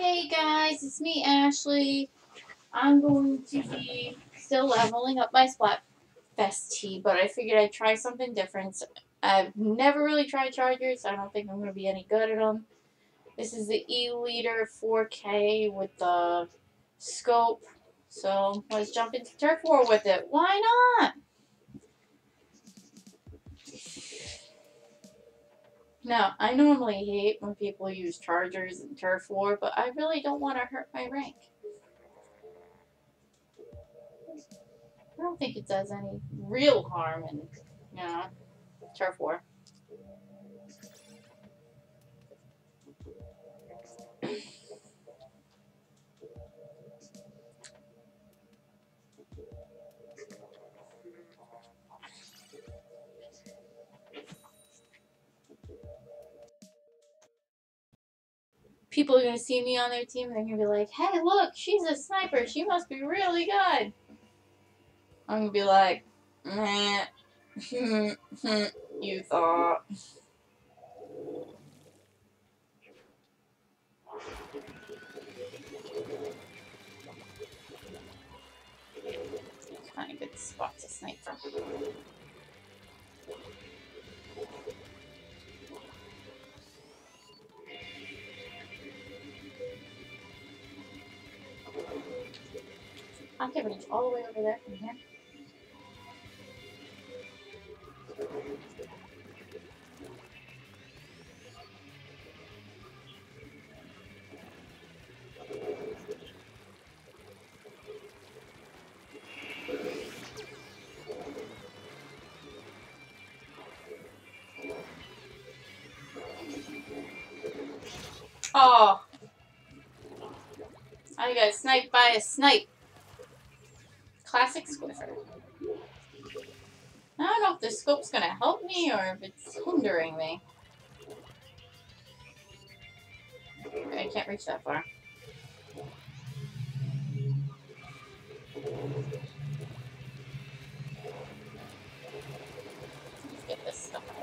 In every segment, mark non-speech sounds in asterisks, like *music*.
Hey guys, it's me, Ashley. I'm going to be still leveling up my Splatfest tee, but I figured I'd try something different. I've never really tried chargers. So I don't think I'm going to be any good at them. This is the E-liter 4K with the scope. So let's jump into Turf War with it. Why not? Now, I normally hate when people use chargers in Turf War, but I really don't want to hurt my rank. I don't think it does any real harm in, you know, Turf War. People are gonna see me on their team and they're gonna be like, "Hey, look, she's a sniper. She must be really good." I'm gonna be like, "Meh, *laughs* hmm, hmm, you thought." Kind of good spot to snipe from. I can reach all the way over there from here. Oh. I got sniped by a snipe. Classic Squiffer. I don't know if the scope's gonna help me or if it's hindering me. I can't reach that far. Let's get this stuff out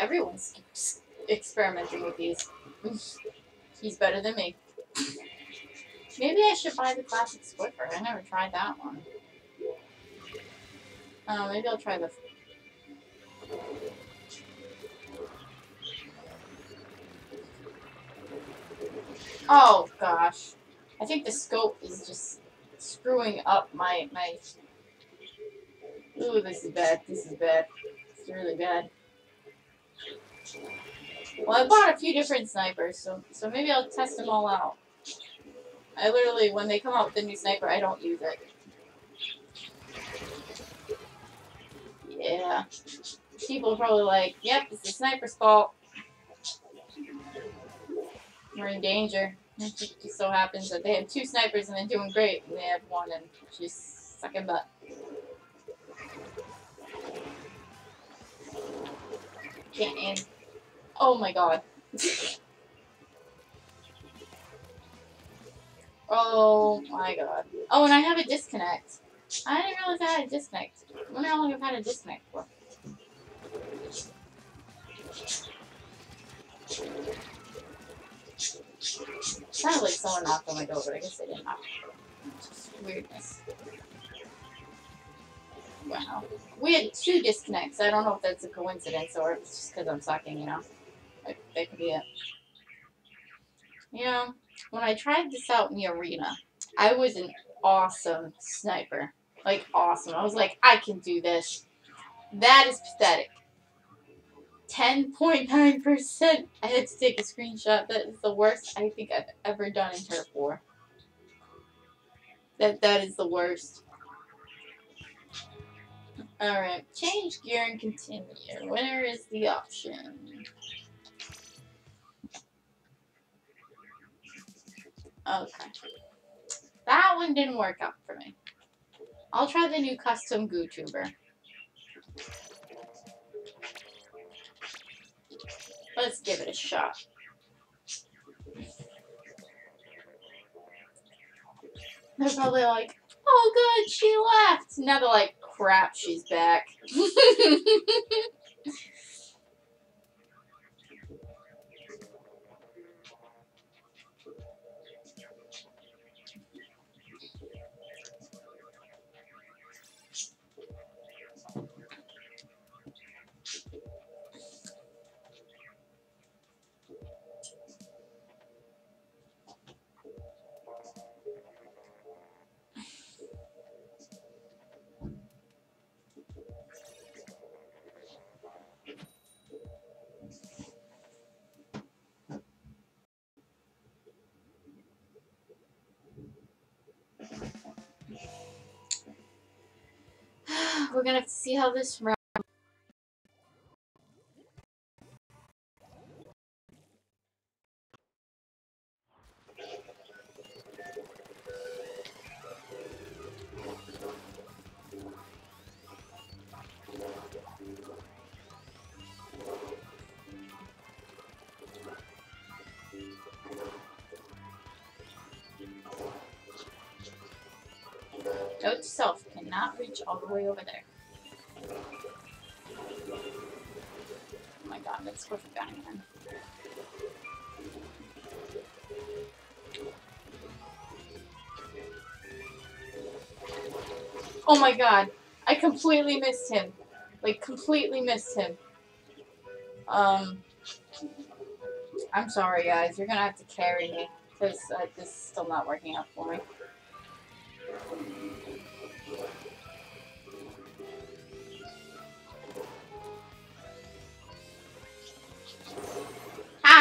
everyone's experimenting with these. *laughs* He's better than me. Maybe I should buy the classic Squiffer. I never tried that one. Oh, maybe I'll try the. Oh gosh, I think the scope is just screwing up my my. Ooh, this is bad. This is bad. It's really bad. Well, I bought a few different snipers, so so maybe I'll test them all out. I literally, when they come out with a new sniper, I don't use it. Yeah. People are probably like, yep, it's the sniper's fault. We're in danger. *laughs* It just so happens that they have two snipers and they're doing great, and they have one and she's sucking butt. Can't aim. Oh my god. oh my god. Oh, and I have a disconnect. I didn't realize I had a disconnect. I wonder how long I've had a disconnect for. Sounded like someone knocked on my door, but I guess they didn't knock. Just weirdness. Wow. We had two disconnects. I don't know if that's a coincidence or if it's just because I'm sucking, you know. It. You know, when I tried this out in the arena, I was an awesome sniper. Like, awesome. I was like, I can do this. That is pathetic. 10.9%. I had to take a screenshot. That is the worst I think I've ever done in Turf War. That, that is the worst. Alright, change gear and continue. Where is the option? Okay. That one didn't work out for me. I'll try the new custom Goo Tuber. Let's give it a shot. They're probably like, oh good, she left. Now they're like, crap, she's back. *laughs* We're gonna have to see how this round. Note to self, cannot reach all the way over there. Oh my god, I completely missed him. Like, completely missed him. Um, I'm sorry guys, you're gonna have to carry me, because uh, this is still not working out for me.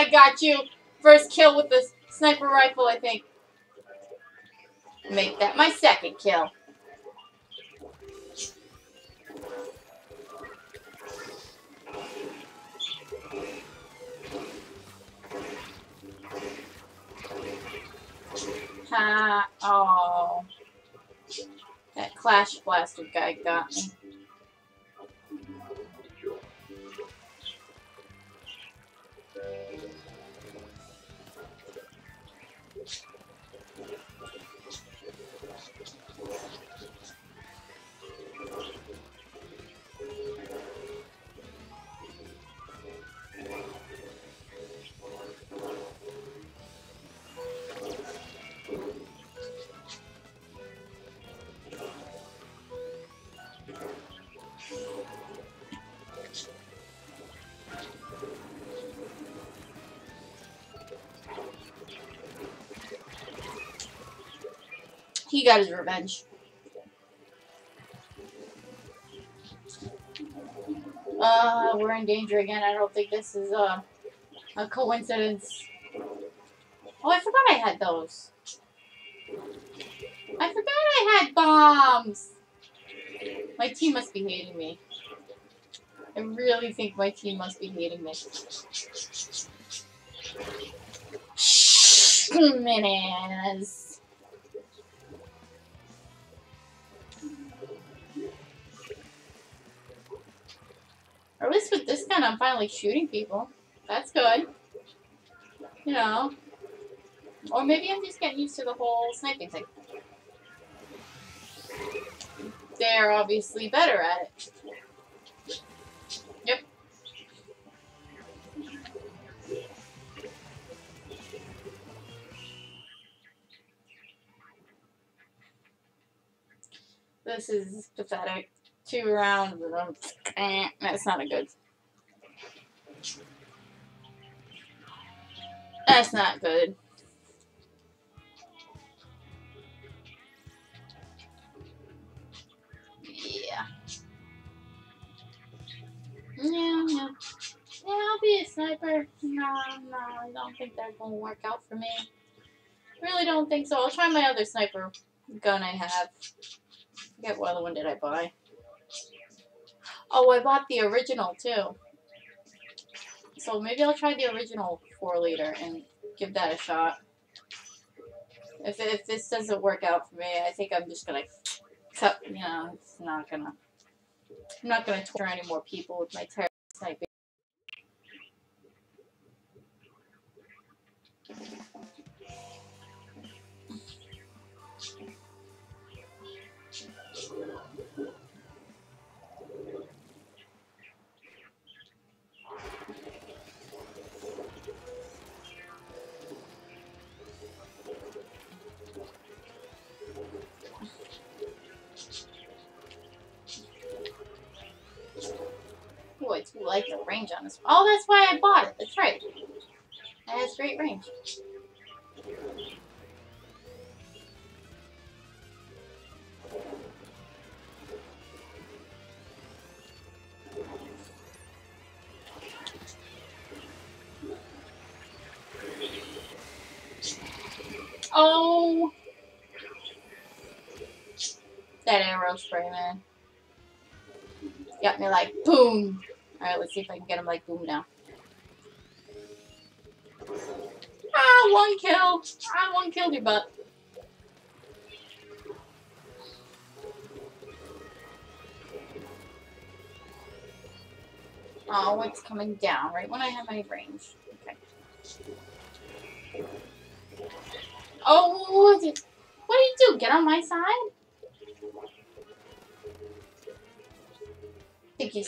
I got you. First kill with the sniper rifle, I think. Make that my second kill. Ha, oh. That Clash Blaster guy got me. He got his revenge. Uh, we're in danger again. I don't think this is uh, a coincidence. Oh, I forgot I had those. I forgot I had bombs. My team must be hating me. I really think my team must be hating me. Minutes. At least with this gun, I'm finally shooting people. That's good. You know. Or maybe I'm just getting used to the whole sniping thing. They're obviously better at it. Yep. This is pathetic two rounds them. Eh, that's not a good. That's not good. Yeah. Yeah, I'll be a sniper. No, no, I don't think that's gonna work out for me. Really don't think so. I'll try my other sniper gun I have. I forget what other one did I buy. Oh, I bought the original too. So maybe I'll try the original 4 liter and give that a shot. If, if this doesn't work out for me, I think I'm just gonna cut, you know, it's not gonna, I'm not gonna torture any more people with my terrible like the range on this. Oh, that's why I bought it. That's right. It has great range. Oh! That Aerospray, man. Got me like, boom! Alright, let's see if I can get him like boom now. Ah, one kill! Ah, one killed your butt. Oh, it's coming down right when I have my range. Okay. Oh, what do you do? Get on my side? I think he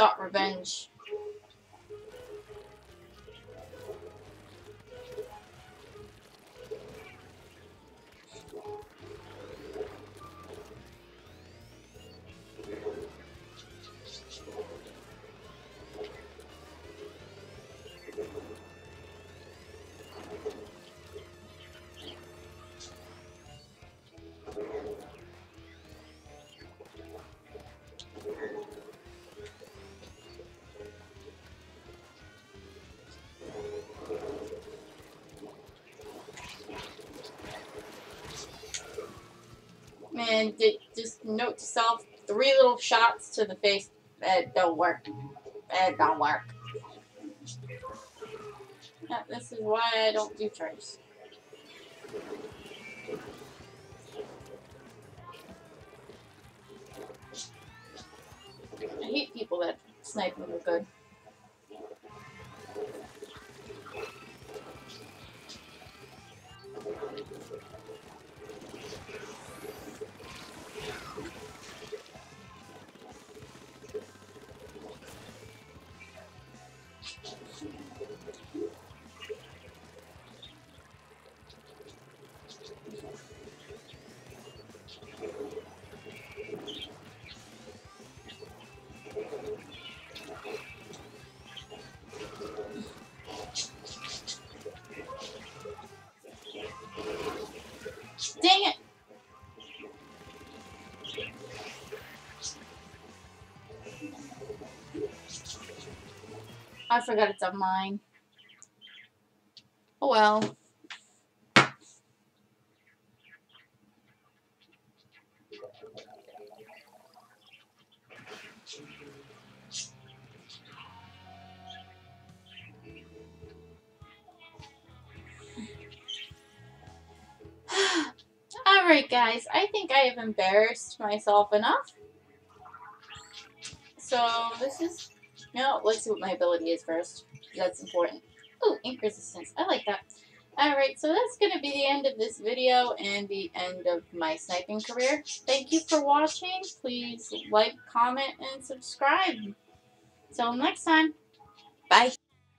sought revenge. And just note to self, three little shots to the face, that don't work. That don't work. Yeah, this is why I don't do trace. I hate people that snipe are good. Dang it! I forgot it's on mine. Oh well. Alright guys, I think I have embarrassed myself enough. So this is, no, let's see what my ability is first. That's important. Oh, ink resistance. I like that. Alright, so that's going to be the end of this video and the end of my sniping career. Thank you for watching. Please like, comment, and subscribe. Till next time. Bye.